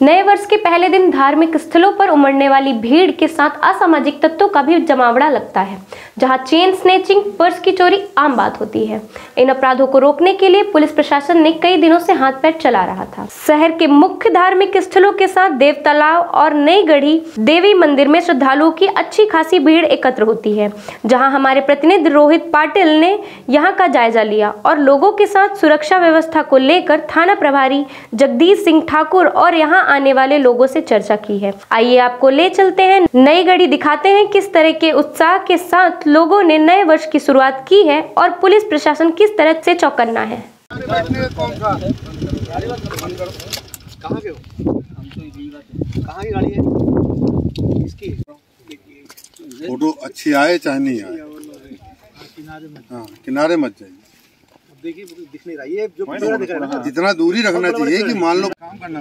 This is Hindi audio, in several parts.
नए वर्ष के पहले दिन धार्मिक स्थलों पर उमड़ने वाली भीड़ के साथ असामाजिक तत्वों का भी जमावड़ा लगता है, जहाँ चेन स्नेचिंग, पर्स की चोरी आम बात होती है। इन अपराधों को रोकने के लिए पुलिस प्रशासन ने कई दिनों से हाथ पैर चला रहा था। शहर के मुख्य धार्मिक स्थलों के साथ देव तालाब और नई गढ़ी देवी मंदिर में श्रद्धालुओं की अच्छी खासी भीड़ एकत्र होती है, जहाँ हमारे प्रतिनिधि रोहित पाटिल ने यहाँ का जायजा लिया और लोगों के साथ सुरक्षा व्यवस्था को लेकर थाना प्रभारी जगदीश सिंह ठाकुर और यहाँ आने वाले लोगों से चर्चा की है। आइए आपको ले चलते हैं नई गढ़ी दिखाते हैं किस तरह के उत्साह के साथ लोगों ने नए वर्ष की शुरुआत की है और पुलिस प्रशासन किस तरह से चौकन्ना है। कहाँ कहाँ गाड़ी फ़ोटो अच्छी आए चाहे नहीं आए? हाँ किनारे मत जाइए। देखिए दिख नहीं रहा। ये जो पूरा दिख रहा है ना। जितना दूरी रखना चाहिए कि मान लो काम करना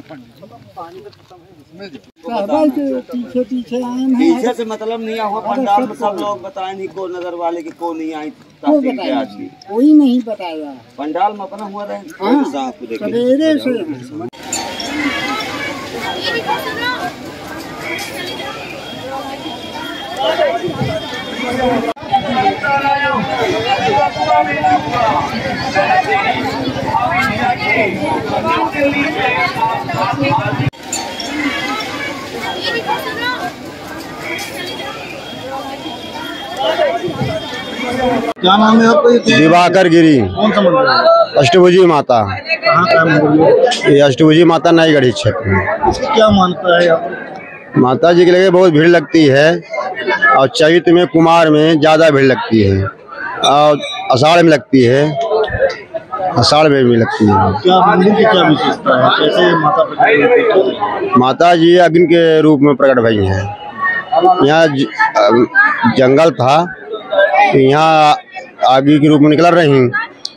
पीछे पीछे आए हैं। पीछे से मतलब नहीं हुआ पंडाल में सब लोग बताए नहीं को नगर वाले की को नहीं आई कोई नहीं। बताया। पंडाल में अपना हुआ रहे। हाँ। साहब को देखे सवेरे से क्या नाम है आपका? दिवाकर गिरी। कौन सा मंदिर अष्टभुजी माता। ये अष्टभुजी माता नई गढ़ी क्षेत्र में। क्या मानता है माता जी के लिए बहुत भीड़ लगती है और चैत में कुमार में ज़्यादा भीड़ लगती है और आषाढ़ में लगती है। आषाढ़ में भी लगती है। क्या मंदिर की क्या विशेषता है? कैसे माता प्रकट माता जी अग्नि के रूप में प्रकट भई हैं। यहाँ जंगल था तो यहाँ आगे के रूप में निकल रही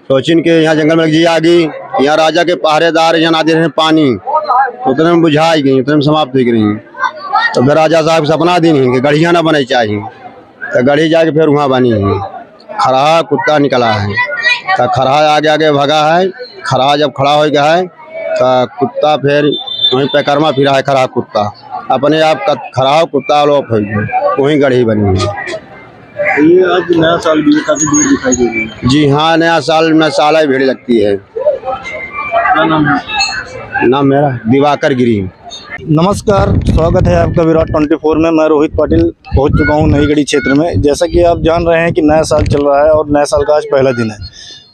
सोचिन के यहाँ जंगल में लग जी आगी यहाँ राजा के पहरेदार यहाँ आते रहे पानी। तो उतने में बुझाई गई उतने में समाप्त हो गई। तो फिर राजा साहब सपना दी नहीं कि गढ़िया ना बने चाहिए तो गढ़ी जाके फिर वहाँ बनी है। खरहा कुत्ता निकला है। तो खरहा आगे आगे भगा है। खरहा जब खड़ा हो गया है तो कुत्ता फिर वहीं पे कर्मा फिरा है खरा कुत्ता। अपने आप का खराब कुत्ता लोप हो गया। वहीं गढ़ी बनी है ये आज नया साल भी काफ़ी भीड़ दिखाई दे रही है। जी हाँ नया साल में साल भीड़ लगती है। क्या नाम है? नाम मेरा दिवाकर गिरी। नमस्कार स्वागत है आपका विराट 24 में। मैं रोहित पाटिल पहुँच चुका हूँ नई गढ़ी क्षेत्र में। जैसा कि आप जान रहे हैं कि नया साल चल रहा है और नया साल का आज पहला दिन है।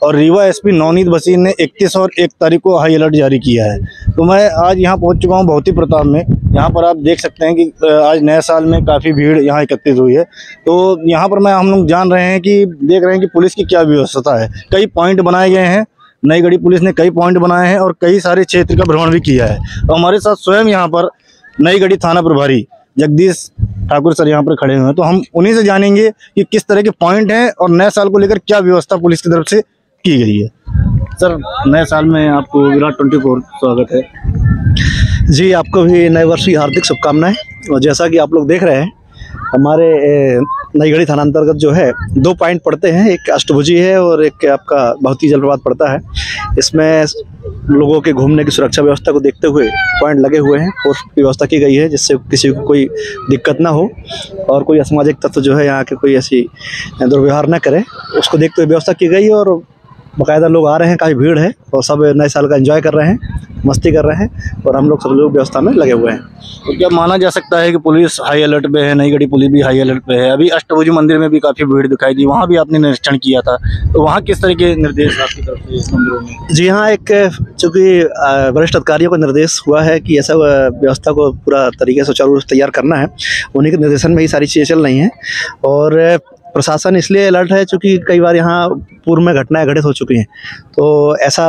और रीवा एसपी नवनीत भसीन ने 31 और 1 तारीख को हाई अलर्ट जारी किया है। तो मैं आज यहाँ पहुँच चुका हूँ भौती प्रताप में। यहाँ पर आप देख सकते हैं कि आज नए साल में काफ़ी भीड़ यहाँ एकत्रित हुई है। तो यहाँ पर मैं, हम लोग जान रहे हैं कि, देख रहे हैं कि पुलिस की क्या व्यवस्था है। कई पॉइंट बनाए गए हैं। नई गढ़ी पुलिस ने कई पॉइंट बनाए हैं और कई सारे क्षेत्र का भ्रमण भी किया है। तो हमारे साथ स्वयं यहाँ पर नई गढ़ी थाना प्रभारी जगदीश ठाकुर सर यहाँ पर खड़े हुए हैं। तो हम उन्हीं से जानेंगे कि किस तरह के पॉइंट हैं और नए साल को लेकर क्या व्यवस्था पुलिस की तरफ़ से की गई है। सर नए साल में आपको विराट ट्वेंटी फोर स्वागत है। जी आपको भी नए वर्ष की हार्दिक शुभकामनाएँ। और जैसा कि आप लोग देख रहे हैं हमारे ए, नई गढ़ी थाना अंतर्गत जो है दो पॉइंट पड़ते हैं। एक अष्टभुजी है और एक आपका बहुती जलप्रपात पड़ता है। इसमें लोगों के घूमने की सुरक्षा व्यवस्था को देखते हुए पॉइंट लगे हुए हैं। की व्यवस्था की गई है जिससे किसी को कोई दिक्कत ना हो और कोई असामाजिक तत्व जो है यहाँ के कोई ऐसी दुर्व्यवहार ना करे। उसको देखते हुए व्यवस्था की गई है और बाकायदा लोग आ रहे हैं काफ़ी भीड़ है और सब नए साल का एंजॉय कर रहे हैं मस्ती कर रहे हैं और हम लोग सब लोग व्यवस्था में लगे हुए हैं। तो क्या माना जा सकता है कि पुलिस हाई अलर्ट पे है नई गढ़ी पुलिस भी हाई अलर्ट पे है? अभी अष्टभुजी मंदिर में भी काफ़ी भीड़ दिखाई दी वहाँ भी आपने निरीक्षण किया था। तो वहाँ किस तरह के निर्देश आपकी तरफ़ से इस मंदिरों में? जी हाँ एक चूँकि वरिष्ठ अधिकारियों को निर्देश हुआ है कि ऐसा व्यवस्था को पूरा तरीके से सुचारू तैयार करना है उन्हीं के निर्देशन में ही सारी चीज़ें चल रही हैं। और प्रशासन इसलिए अलर्ट है चूँकि कई बार यहाँ पूर्व में घटनाएँ घटित हो चुकी हैं। तो ऐसा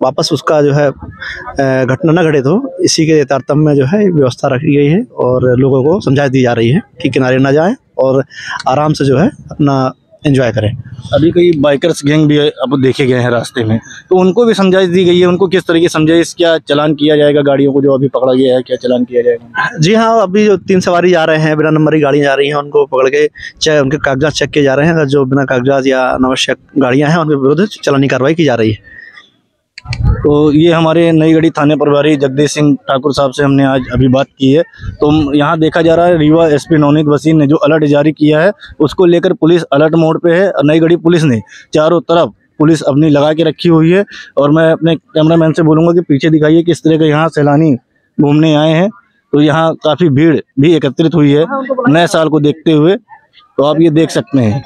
वापस उसका जो है घटना न घटित हो इसी के तारतम्य में जो है, व्यवस्था रखी गई है और लोगों को समझा दी जा रही है कि किनारे ना जाएँ और आराम से जो है, अपना एंजॉय करें। अभी कई बाइकर्स गैंग भी अब देखे गए हैं रास्ते में। तो उनको भी समझाइश दी गई है उनको किस तरीके समझाइश क्या चलान किया जाएगा गाड़ियों को जो अभी पकड़ा गया है क्या चलान किया जाएगा? जी हाँ अभी जो तीन सवारी जा रहे हैं बिना नंबर की गाड़ियाँ जा रही हैं उनको पकड़ के चाहे उनके कागजात चेक किए जा रहे हैं। जो बिना कागजात या अनावश्यक गाड़ियाँ हैं उनके विरुद्ध चलानी कार्रवाई की जा रही है। तो ये हमारे नई गढ़ी थाने प्रभारी जगदीश सिंह ठाकुर साहब से हमने आज अभी बात की है। तो यहाँ देखा जा रहा है, रीवा एसपी नवनीत वसीम ने जो अलर्ट जारी किया है, उसको लेकर पुलिस अलर्ट मोड पे है। और नई गढ़ी पुलिस ने चारों तरफ़ पुलिस अपनी लगा के रखी हुई है और मैं अपने कैमरामैन से बोलूँगा कि पीछे दिखाइए किस तरह के यहाँ सैलानी घूमने आए हैं। तो यहाँ काफ़ी भीड़ भी एकत्रित हुई है नए साल को देखते हुए। तो आप ये देख सकते हैं।